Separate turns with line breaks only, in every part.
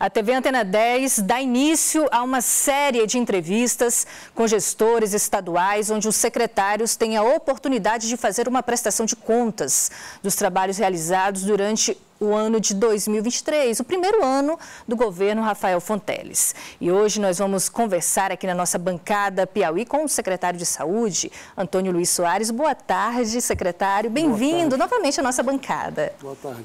A TV Antena 10 dá início a uma série de entrevistas com gestores estaduais, onde os secretários têm a oportunidade de fazer uma prestação de contas dos trabalhos realizados durante o ano de 2023, o primeiro ano do governo Rafael Fonteles. E hoje nós vamos conversar aqui na nossa bancada Piauí com o secretário de Saúde, Antônio Luiz Soares. Boa tarde, secretário. Bem-vindo novamente à nossa bancada.
Boa tarde.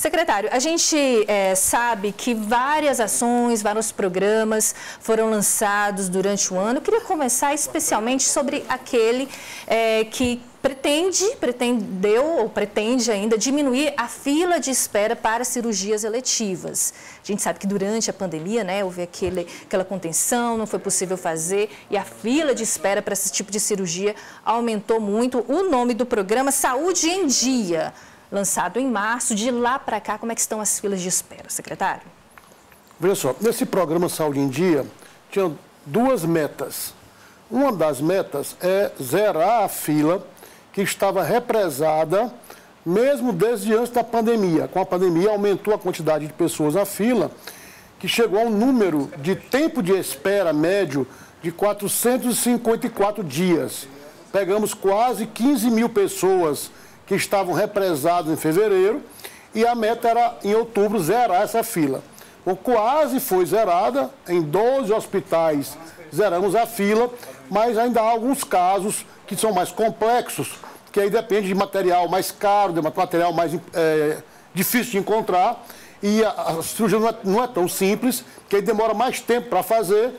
Secretário, a gente é, sabe que várias ações, vários programas foram lançados durante o ano. Eu queria começar especialmente sobre aquele é, que pretende, pretendeu ou pretende ainda diminuir a fila de espera para cirurgias eletivas. A gente sabe que durante a pandemia, né, houve aquele, aquela contenção, não foi possível fazer e a fila de espera para esse tipo de cirurgia aumentou muito. O nome do programa Saúde em Dia lançado em março. De lá para cá, como é que estão as filas de espera, secretário?
Veja só, nesse programa Saúde em Dia, tinha duas metas. Uma das metas é zerar a fila que estava represada mesmo desde antes da pandemia. Com a pandemia, aumentou a quantidade de pessoas na fila, que chegou a um número de tempo de espera médio de 454 dias. Pegamos quase 15 mil pessoas que estavam represados em fevereiro e a meta era, em outubro, zerar essa fila. Bom, quase foi zerada, em 12 hospitais zeramos a fila, mas ainda há alguns casos que são mais complexos, que aí depende de material mais caro, de material mais é, difícil de encontrar, e a, a cirurgia não é, não é tão simples, que aí demora mais tempo para fazer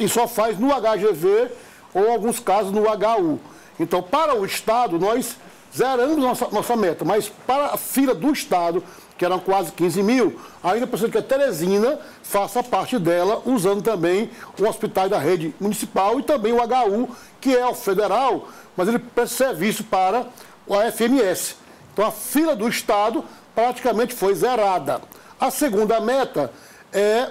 e só faz no HGV ou, em alguns casos, no HU. Então, para o Estado, nós zeramos nossa, nossa meta, mas para a fila do Estado, que eram quase 15 mil, ainda precisa que a Teresina faça parte dela, usando também o hospital da rede municipal e também o HU, que é o federal, mas ele presta serviço para a FMS. Então a fila do Estado praticamente foi zerada. A segunda meta é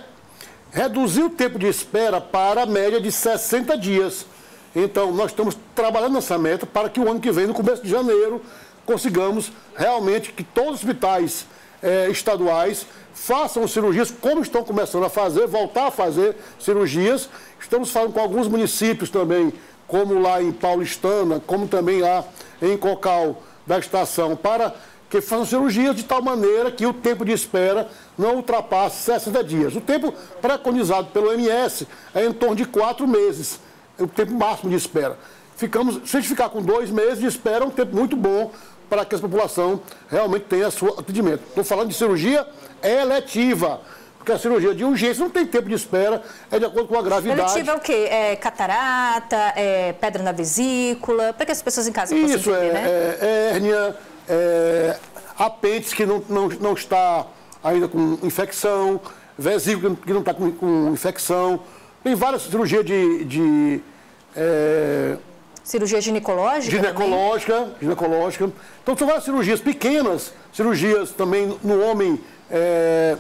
reduzir o tempo de espera para a média de 60 dias. Então, nós estamos trabalhando nessa meta para que o ano que vem, no começo de janeiro, consigamos realmente que todos os hospitais eh, estaduais façam cirurgias, como estão começando a fazer, voltar a fazer cirurgias. Estamos falando com alguns municípios também, como lá em Paulistana, como também lá em Cocal da estação, para que façam cirurgias de tal maneira que o tempo de espera não ultrapasse 60 dias. O tempo preconizado pelo MS é em torno de quatro meses é o tempo máximo de espera. Ficamos, se a gente ficar com dois meses de espera, é um tempo muito bom para que a população realmente tenha seu atendimento. Estou falando de cirurgia eletiva, porque a cirurgia de urgência não tem tempo de espera, é de acordo com a gravidade.
Eletiva é o quê? É catarata, é pedra na vesícula, para que as pessoas em casa
possam Isso,
entender,
é,
né?
é hérnia, é, apêndice que não, não, não está ainda com infecção, vesícula que não está com, com infecção, tem várias cirurgias de. de
é... Cirurgia ginecológica?
Ginecológica, também? ginecológica. Então são várias cirurgias pequenas, cirurgias também no homem, é...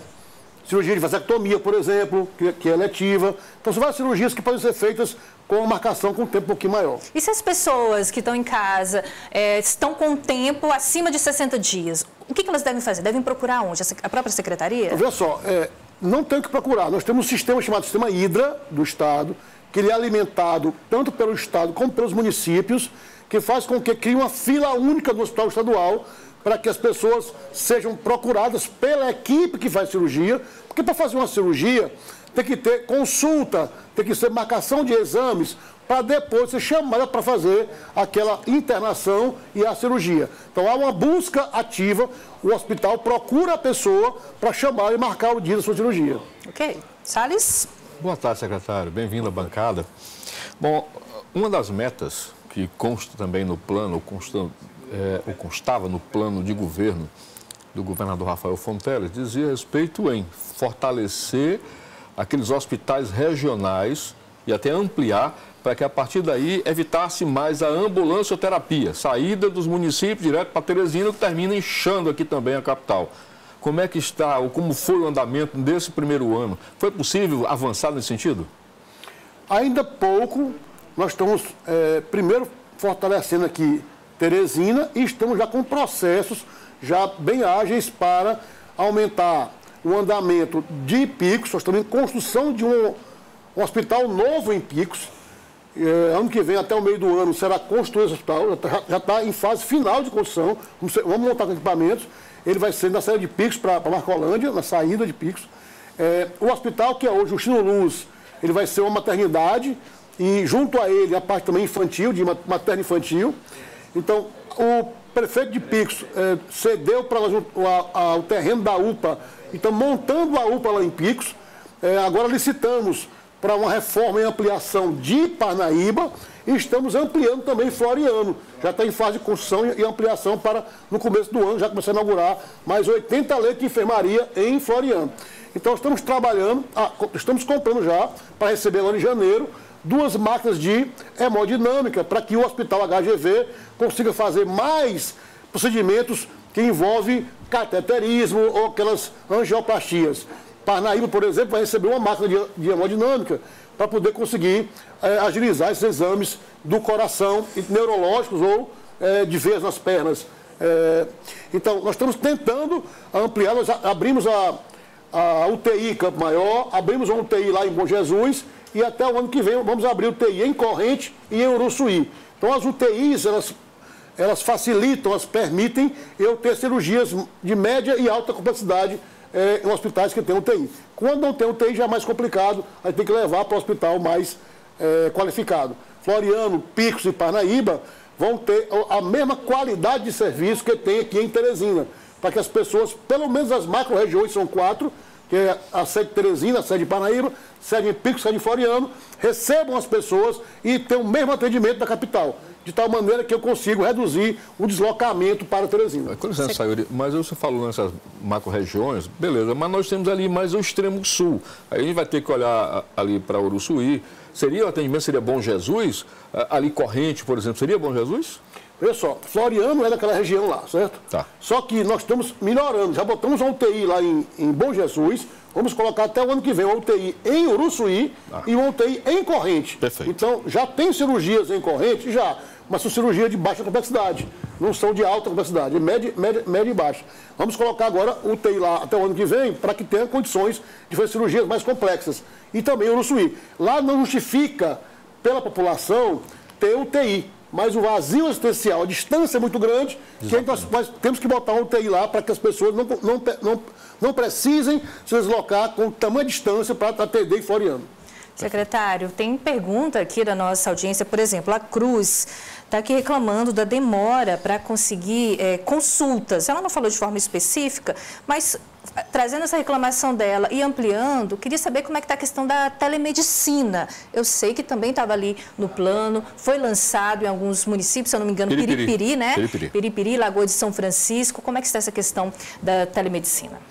cirurgia de vasectomia, por exemplo, que, que é letiva. Então são várias cirurgias que podem ser feitas com uma marcação com um tempo um pouquinho maior.
E se as pessoas que estão em casa é, estão com tempo acima de 60 dias, o que, que elas devem fazer? Devem procurar onde? A própria secretaria?
Veja só, é, não tem o que procurar. Nós temos um sistema chamado Sistema Hidra do Estado, que ele é alimentado tanto pelo Estado como pelos municípios, que faz com que crie uma fila única no hospital estadual para que as pessoas sejam procuradas pela equipe que faz cirurgia, porque para fazer uma cirurgia tem que ter consulta, tem que ser marcação de exames, para depois ser chamada para fazer aquela internação e a cirurgia. Então há uma busca ativa, o hospital procura a pessoa para chamar e marcar o dia da sua cirurgia.
Ok. Salles?
Boa tarde, secretário. Bem-vindo à bancada. Bom, uma das metas que consta também no plano, consta, é, ou constava no plano de governo do governador Rafael Fonteles, dizia respeito em fortalecer aqueles hospitais regionais e até ampliar para que a partir daí evitasse mais a ambulancioterapia, saída dos municípios direto para Teresina, que termina inchando aqui também a capital. Como é que está, ou como foi o andamento desse primeiro ano? Foi possível avançar nesse sentido?
Ainda pouco, nós estamos é, primeiro fortalecendo aqui Teresina e estamos já com processos já bem ágeis para aumentar o andamento de Picos, nós em construção de um, um hospital novo em Picos. É, ano que vem, até o meio do ano, será construído esse hospital, já está tá em fase final de construção. Vamos, vamos montar com equipamentos. Ele vai ser na saída de Picos para Marcolândia, na saída de Picos. É, o hospital, que é hoje o Chino Luz, ele vai ser uma maternidade e junto a ele a parte também infantil, de materno infantil. Então, o prefeito de Picos é, cedeu para nós o, a, o terreno da UPA então, montando a UPA lá em Picos, é, agora licitamos para uma reforma e ampliação de Parnaíba e estamos ampliando também Floriano. Já está em fase de construção e ampliação para, no começo do ano, já começar a inaugurar mais 80 leitos de enfermaria em Floriano. Então, estamos trabalhando, ah, estamos comprando já, para receber lá em janeiro, duas máquinas de hemodinâmica, para que o Hospital HGV consiga fazer mais procedimentos que envolvem cateterismo ou aquelas angioplastias. Parnaíba, por exemplo, vai receber uma máquina de, de hemodinâmica para poder conseguir é, agilizar esses exames do coração neurológicos ou é, de veias nas pernas. É, então, nós estamos tentando ampliar, nós abrimos a, a UTI Campo Maior, abrimos uma UTI lá em Bom Jesus e até o ano que vem vamos abrir UTI em Corrente e em Uruçuí. Então, as UTIs, elas elas facilitam, elas permitem eu ter cirurgias de média e alta complexidade é, em hospitais que têm UTI. Quando não tem UTI já é mais complicado, aí tem que levar para o hospital mais é, qualificado. Floriano, Picos e Parnaíba vão ter a mesma qualidade de serviço que tem aqui em Teresina, para que as pessoas, pelo menos as macro-regiões são quatro, que é a sede de Teresina, a sede de Parnaíba, sede em Picos, sede de Floriano, recebam as pessoas e tenham o mesmo atendimento da capital de tal maneira que eu consigo reduzir o deslocamento para Teresina.
Com licença, Sayuri, mas você falou nessas macro-regiões, beleza, mas nós temos ali mais o extremo sul. Aí a gente vai ter que olhar ali para Uruçuí. Seria o atendimento, seria Bom Jesus? Ali Corrente, por exemplo, seria Bom Jesus?
Olha só, Floriano é daquela região lá, certo?
Tá.
Só que nós estamos melhorando. Já botamos uma UTI lá em, em Bom Jesus. Vamos colocar até o ano que vem uma UTI em Uruçuí ah. e uma UTI em Corrente.
Perfeito.
Então, já tem cirurgias em Corrente? Já mas são cirurgias de baixa complexidade, não são de alta complexidade, média, média, média e baixa. Vamos colocar agora o UTI lá até o ano que vem para que tenha condições de fazer cirurgias mais complexas. E também o Uruçuí. Lá não justifica, pela população, ter UTI, mas o vazio existencial, a distância é muito grande, que nós, nós, temos que botar um UTI lá para que as pessoas não, não, não, não precisem se deslocar com tamanha distância para atender em Floriano.
Secretário, tem pergunta aqui da nossa audiência, por exemplo, a Cruz está aqui reclamando da demora para conseguir é, consultas. Ela não falou de forma específica, mas eh, trazendo essa reclamação dela e ampliando, queria saber como é que está a questão da telemedicina. Eu sei que também estava ali no plano, foi lançado em alguns municípios, se eu não me engano, Piripiri, Piripiri né? Piripiri. Piripiri, Lagoa de São Francisco. Como é que está essa questão da telemedicina?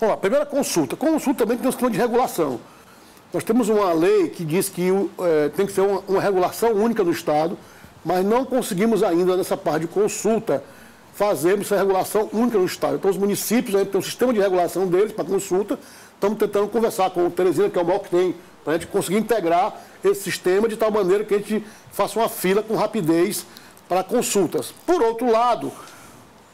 Bom, a primeira consulta. Consulta também tem um sistema de regulação. Nós temos uma lei que diz que é, tem que ser uma, uma, regulação única no Estado, mas não conseguimos ainda, nessa parte de consulta, fazermos essa regulação única no Estado. Então, os municípios aí, têm um sistema de regulação deles para consulta. Estamos tentando conversar com o Teresina, que é o maior que tem, para a gente conseguir integrar esse sistema de tal maneira que a gente faça uma fila com rapidez para consultas. Por outro lado,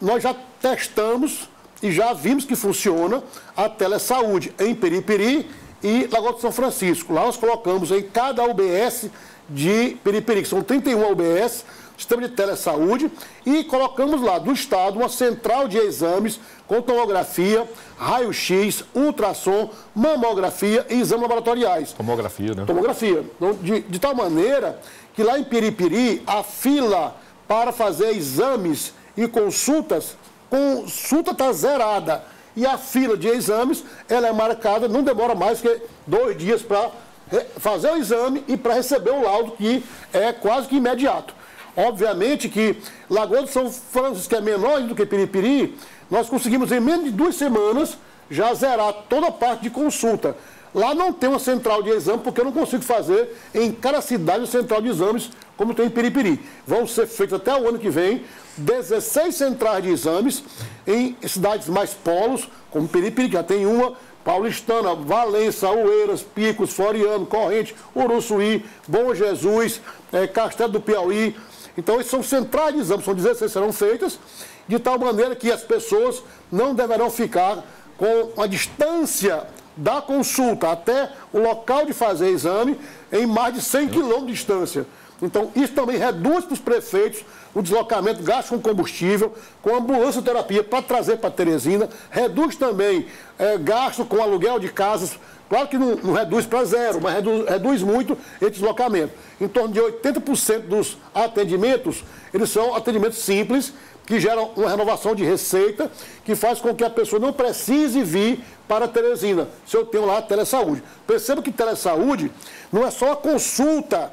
nós já testamos e já vimos que funciona a telesaúde em Periperi e Lagoa de São Francisco. Lá nós colocamos em cada UBS de Periperi, que são 31 UBS, sistema de telesaúde, e colocamos lá do Estado uma central de exames com tomografia, raio-x, ultrassom, mamografia e exames laboratoriais.
Tomografia, né?
Tomografia. Então, de, de tal maneira que lá em Piripiri, a fila para fazer exames e consultas, consulta está zerada. E a fila de exames, ela é marcada, não demora mais que dois dias para fazer o exame e para receber o laudo, que é quase que imediato. Obviamente que Lagoa de São Francisco, que é menor do que Piripiri, nós conseguimos em menos de duas semanas já zerar toda a parte de consulta. Lá não tem uma central de exame, porque eu não consigo fazer em cada cidade uma central de exames, como tem em Piripiri. Vão ser feitos até o ano que vem 16 centrais de exames em cidades mais polos, como Piripiri, que já tem uma, Paulistana, Valença, Oeiras, Picos, Floriano, Corrente, Uruçuí, Bom Jesus, é, Castelo do Piauí. Então, esses são centrais de exames, são 16 serão feitas, de tal maneira que as pessoas não deverão ficar com uma distância da consulta até o local de fazer exame em mais de 100 quilômetros de distância. Então, isso também reduz para os prefeitos o deslocamento, gasto com combustível, com ambulância terapia para trazer para Teresina, reduz também é, gasto com aluguel de casas, claro que não, não reduz para zero, mas reduz, reduz muito esse deslocamento. Em torno de 80% dos atendimentos, eles são atendimentos simples, que geram uma renovação de receita, que faz com que a pessoa não precise vir para Teresina, se eu tenho lá a telesaúde. Perceba que telesaúde não é só a consulta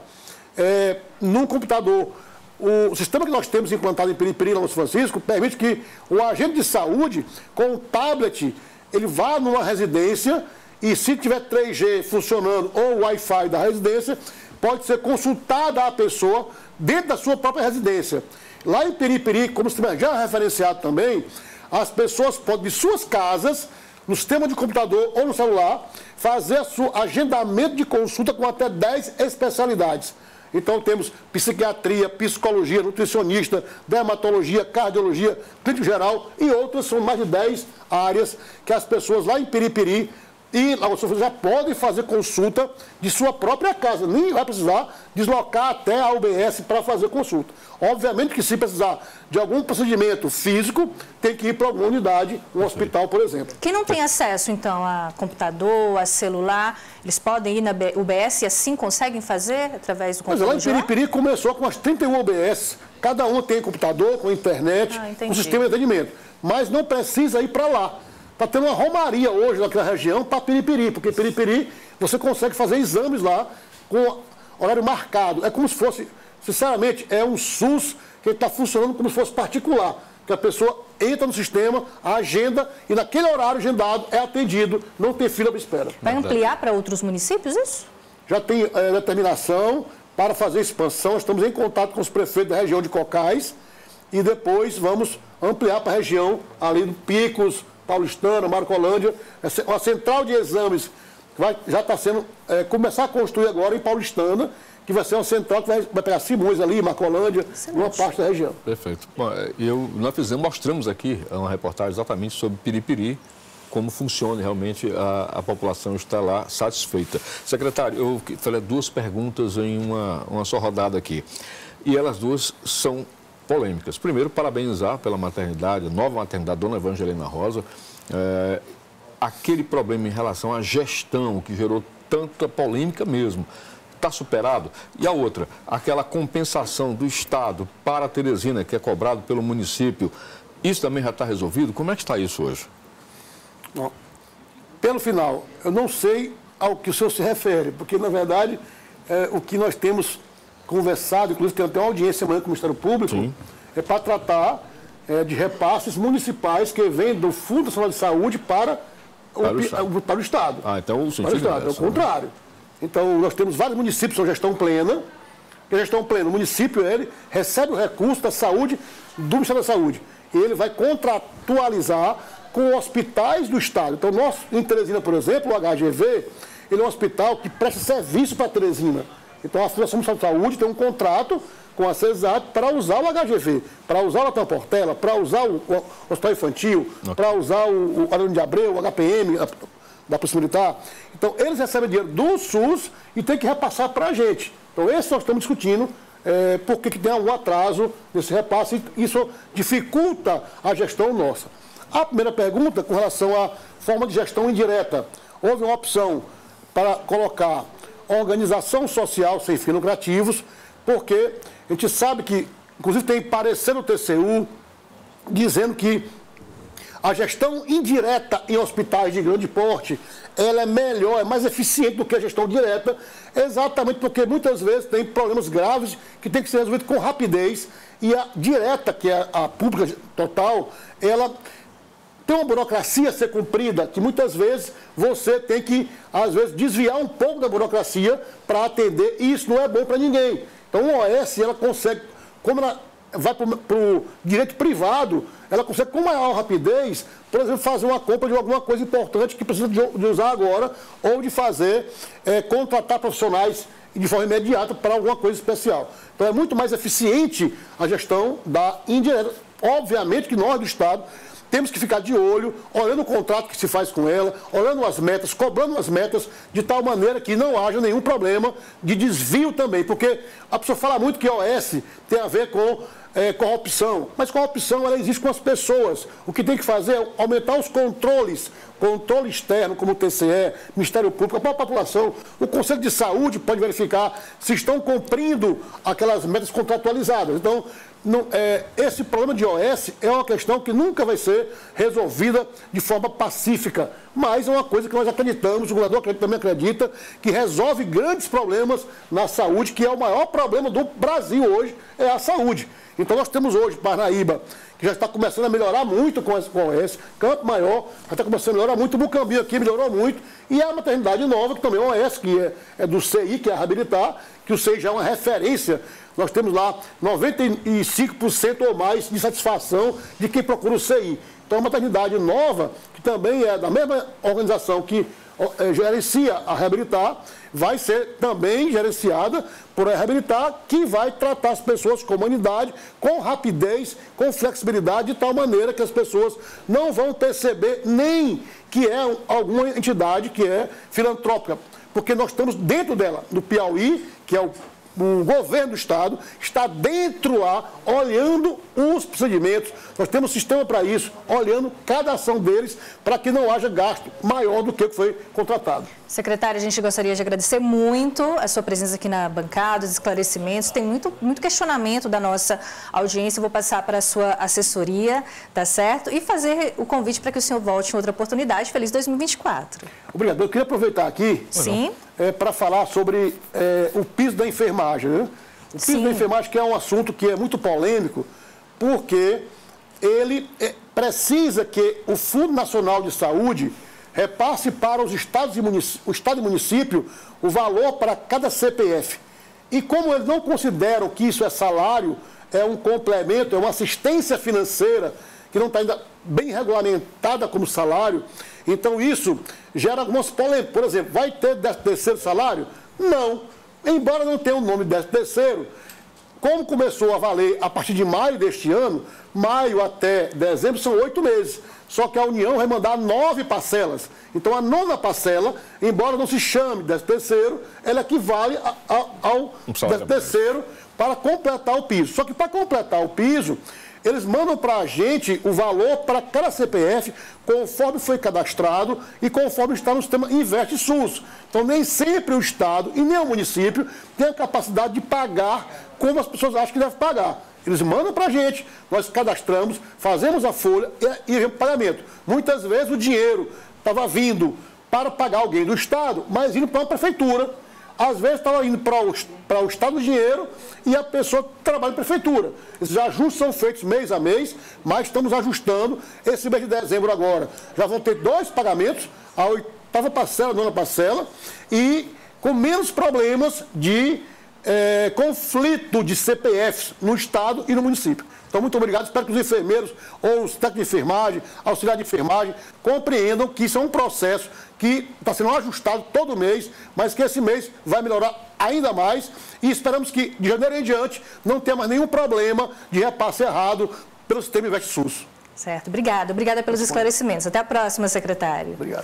é, num computador. O sistema que nós temos implantado em Piripiri, lá no São Francisco, permite que o agente de saúde, com um tablet, ele vá numa residência e se tiver 3G funcionando ou o Wi-Fi da residência, pode ser consultada a pessoa dentro da sua própria residência. Lá em Piripiri, como o sistema já é referenciado também, as pessoas podem, de suas casas, no sistema de computador ou no celular, fazer seu agendamento de consulta com até 10 especialidades. Então temos psiquiatria, psicologia, nutricionista, dermatologia, cardiologia, clínico geral e outras, são mais de 10 áreas que as pessoas lá em Piripiri e lá você já pode fazer consulta de sua própria casa, nem vai precisar deslocar até a UBS para fazer consulta. Obviamente que se precisar de algum procedimento físico, tem que ir para alguma unidade, um hospital, por exemplo.
Quem não tem acesso, então, a computador, a celular, eles podem ir na UBS e assim conseguem fazer através do computador?
Mas lá em Piripiri começou com as 31 UBS. Cada um tem computador, com internet, ah, com sistema de atendimento. Mas não precisa ir para lá. Está tendo uma romaria hoje naquela região para Piripiri, porque Piripiri você consegue fazer exames lá com horário marcado. É como se fosse, sinceramente, é um SUS que está funcionando como se fosse particular. Que a pessoa entra no sistema, agenda e naquele horário agendado é atendido, não tem fila de espera.
Vai ampliar para outros municípios isso?
Já tem é, determinação para fazer expansão, estamos em contato com os prefeitos da região de Cocais e depois vamos ampliar para a região ali do Picos, Paulistana, Marcolândia, uma central de exames que vai, já está sendo, é, começar a construir agora em Paulistana, que vai ser uma central que vai, vai pegar Simões ali, Marcolândia, Excelente. uma parte da região.
Perfeito. Bom, é, eu, nós fizemos, mostramos aqui uma reportagem exatamente sobre Piripiri, como funciona realmente a, a, população está lá satisfeita. Secretário, eu falei duas perguntas em uma, uma só rodada aqui. E elas duas são polêmicas. Primeiro, parabenizar pela maternidade, nova maternidade, Dona Evangelina Rosa. É, aquele problema em relação à gestão que gerou tanta polêmica mesmo. Está superado? E a outra, aquela compensação do Estado para a Teresina, que é cobrado pelo município, isso também já está resolvido? Como é que está isso hoje?
Bom, pelo final, eu não sei ao que o senhor se refere, porque, na verdade, é, o que nós temos conversado, inclusive tem até uma audiência amanhã com o Ministério Público, Sim. é para tratar é, de repasses municipais que vêm do Fundo Nacional de Saúde para o, para o, Estado. Para o Estado.
Ah, então o
sentido para o Estado, é, o contrário. Então, nós temos vários municípios com gestão plena, que gestão plena, o município ele recebe o recurso da saúde do Ministério da Saúde. E ele vai contratualizar com hospitais do Estado. Então, nós, em Teresina, por exemplo, o HGV, ele é um hospital que presta serviço para Teresina. Então a Fundação de Saúde tem um contrato com a CESAT para usar o HGV, para usar o Latam Portela, para usar o, o, Hospital Infantil, okay. para usar o, o Arano de Abreu, o HPM, a, da Polícia Militar. Então, eles recebem dinheiro do SUS e tem que repassar para a gente. Então, esse nós estamos discutindo, é, por que tem algum atraso nesse repasse, e isso dificulta a gestão nossa. A primeira pergunta, com relação à forma de gestão indireta. Houve uma opção para colocar organização social sem fins lucrativos, porque a gente sabe que, inclusive tem parecer no TCU, dizendo que a gestão indireta em hospitais de grande porte, ela é melhor, é mais eficiente do que a gestão direta, exatamente porque muitas vezes tem problemas graves que tem que ser resolvidos com rapidez e a direta, que é a pública total, ela tem uma burocracia a ser cumprida que muitas vezes você tem que, às vezes, desviar um pouco da burocracia para atender, e isso não é bom para ninguém. Então, o OS, ela consegue, como ela vai para o direito privado, ela consegue, com maior rapidez, por exemplo, fazer uma compra de alguma coisa importante que precisa de, usar agora, ou de fazer, é, contratar profissionais de forma imediata para alguma coisa especial. Então, é muito mais eficiente a gestão da indireta. Obviamente que nós do Estado temos que ficar de olho, olhando o contrato que se faz com ela, olhando as metas, cobrando as metas, de tal maneira que não haja nenhum problema de desvio também. Porque a pessoa fala muito que OS tem a ver com é, corrupção. Mas corrupção ela existe com as pessoas. O que tem que fazer é aumentar os controles, controle externo, como o TCE, Ministério Público, a própria população. O Conselho de Saúde pode verificar se estão cumprindo aquelas metas contratualizadas. Então, não, é, esse problema de OS é uma questão que nunca vai ser resolvida de forma pacífica, mas é uma coisa que nós acreditamos, o governador também acredita, que resolve grandes problemas na saúde, que é o maior problema do Brasil hoje, é a saúde. Então nós temos hoje Parnaíba, que já está começando a melhorar muito com, esse, com OS, Campo Maior já está começando a melhorar muito, Bucambinho aqui melhorou muito, e a maternidade nova, que também é OS, que é, é do CI, que é Habilitar, que o CI já é uma referência nós temos lá 95% ou mais de satisfação de quem procura o CI. Então, a maternidade nova, que também é da mesma organização que é, gerencia a Reabilitar, vai ser também gerenciada por a Reabilitar, que vai tratar as pessoas com humanidade, com rapidez, com flexibilidade, de tal maneira que as pessoas não vão perceber nem que é alguma entidade que é filantrópica, porque nós estamos dentro dela, no Piauí, que é o o governo do Estado está dentro lá, olhando os procedimentos. Nós temos um sistema para isso, olhando cada ação deles, para que não haja gasto maior do que foi contratado.
Secretário, a gente gostaria de agradecer muito a sua presença aqui na bancada, os esclarecimentos. Tem muito, muito questionamento da nossa audiência. Vou passar para a sua assessoria, tá certo? E fazer o convite para que o senhor volte em outra oportunidade. Feliz 2024.
Obrigado. Eu queria aproveitar aqui é, para falar sobre é, o piso da enfermagem. Né? O piso Sim. da enfermagem que é um assunto que é muito polêmico, porque ele é, precisa que o Fundo Nacional de Saúde repasse para os estados e o estado e município o valor para cada CPF. E como eles não consideram que isso é salário, é um complemento, é uma assistência financeira que não está ainda bem regulamentada como salário, então isso gera algumas polêmicas. Por exemplo, vai ter terceiro salário? Não. Embora não tenha o nome de terceiro, como começou a valer a partir de maio deste ano, maio até dezembro são oito meses. Só que a União vai mandar nove parcelas. Então a nona parcela, embora não se chame décimo terceiro, ela equivale a, a, ao décimo terceiro para completar o piso. Só que para completar o piso, eles mandam para a gente o valor para cada CPF, conforme foi cadastrado e conforme está no sistema Investe SUS. Então nem sempre o Estado e nem o município tem a capacidade de pagar como as pessoas acham que devem pagar. Eles mandam para a gente, nós cadastramos, fazemos a folha e, e o pagamento. Muitas vezes o dinheiro estava vindo para pagar alguém do Estado, mas indo para a prefeitura. Às vezes estava indo para o, para o Estado o dinheiro e a pessoa trabalha em prefeitura. Esses ajustes são feitos mês a mês, mas estamos ajustando. Esse mês de dezembro agora já vão ter dois pagamentos, a oitava parcela, a nona parcela, e com menos problemas de é, conflito de CPFs no Estado e no município. Então, muito obrigado. Espero que os enfermeiros ou os técnicos de enfermagem, auxiliar de enfermagem, compreendam que isso é um processo que está sendo ajustado todo mês, mas que esse mês vai melhorar ainda mais e esperamos que, de janeiro em diante, não tenha mais nenhum problema de repasse errado pelo sistema Invest SUS.
Certo. Obrigada. Obrigada pelos esclarecimentos. Até a próxima, secretário.
Obrigado.